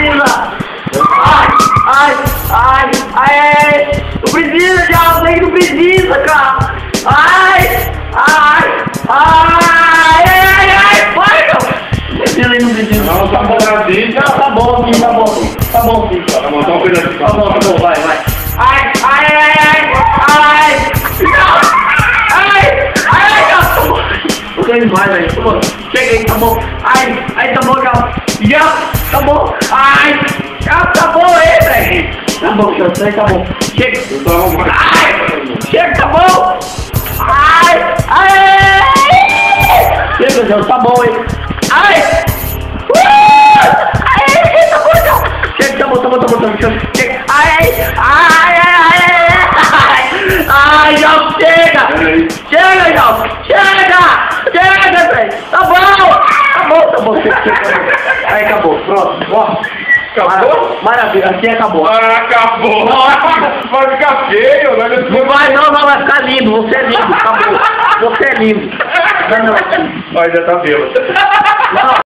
precisa! Ai, ai, ai, ai, não precisa, diabo, que não precisa, cara! Ai, ai, ai, ai, ai, vai, meu! Precisa e não precisa. Não, tá bom, assim. Não, tá bom, sim, tá bom, sim, tá bom, sim. Tá bom. Tá bom, tá bom, vai, vai. Ai, ai, ai, ai, ai, não! Ai, ai, ai, tá bom. Tô querendo demais, velho, tá bom. Chega aí, tá bom. Ai, ai, tá bom, já. Já, tá bom. Ai, já, tá bom aí, velho. Tá bom, já sei, tá bom. Chega. Eu tô arrumando. Ai, chega, tá bom. Ai, ai. Chega, já, tá bom aí. Ai. Uh! Ai, tá bom, já. Chega, tá bom, tá bom, tá bom, tá bom. Chega. Ai, ai, ai, ai, ai. Ai, já chega. Chega, João! Chega! Tá! Chega, chega. Aí acabou, pronto. Ó. Acabou? Maravilha, assim acabou. Ah, acabou. Vai ficar feio, né? Não vai não, não, vai ficar lindo. Você é lindo, acabou. Você é lindo. Não, não. Olha, já tá bêbado. Não.